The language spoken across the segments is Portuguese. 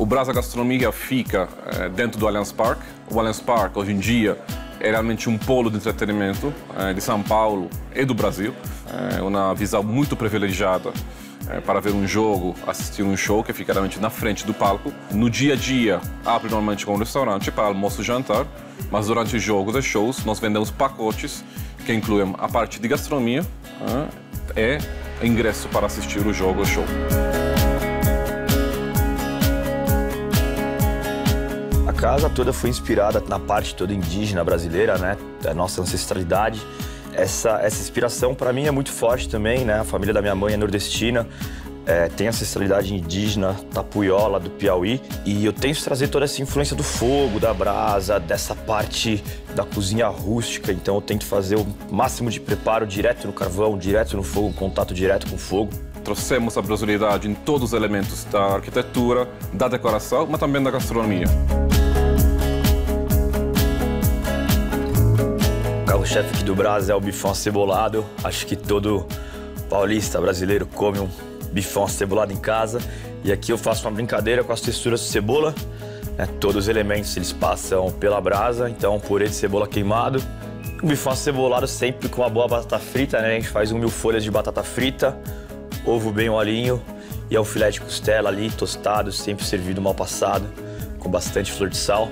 O Brasa Gastronomia fica é, dentro do Allianz Parque. O Allianz Parque, hoje em dia, é realmente um polo de entretenimento é, de São Paulo e do Brasil. É uma visão muito privilegiada é, para ver um jogo, assistir um show que fica realmente na frente do palco. No dia a dia, abre normalmente com um restaurante para almoço e jantar, mas durante jogos e shows nós vendemos pacotes que incluem a parte de gastronomia é, e ingresso para assistir o jogo ou show. Casa toda foi inspirada na parte toda indígena brasileira, né? Da nossa ancestralidade essa, essa inspiração para mim é muito forte também, né? A família da minha mãe é nordestina, é, tem ancestralidade indígena, tapuiola, do Piauí. E eu tento trazer toda essa influência do fogo, da brasa, dessa parte da cozinha rústica. Então eu tento fazer o máximo de preparo direto no carvão, direto no fogo, contato direto com o fogo. Trouxemos a brasilidade em todos os elementos da arquitetura, da decoração, mas também da gastronomia. Carro-chefe aqui do Brasil é o bifão cebolado. Acho que todo paulista brasileiro come um bifão cebolado em casa. E aqui eu faço uma brincadeira com as texturas de cebola. Né? Todos os elementos eles passam pela brasa, então purê de cebola queimado. O bifão cebolado sempre com uma boa batata frita, né? A gente faz um mil folhas de batata frita, ovo bem olhinho e é filé de costela ali tostado, sempre servido mal passado, com bastante flor de sal.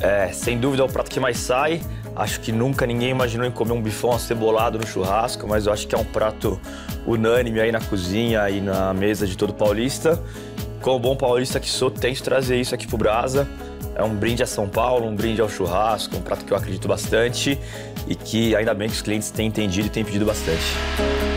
É, sem dúvida é o prato que mais sai. Acho que nunca ninguém imaginou em comer um bifão acebolado no churrasco, mas eu acho que é um prato unânime aí na cozinha e na mesa de todo paulista. Como bom paulista que sou, tento trazer isso aqui pro Brasa. É um brinde a São Paulo, um brinde ao churrasco, um prato que eu acredito bastante e que ainda bem que os clientes têm entendido e têm pedido bastante.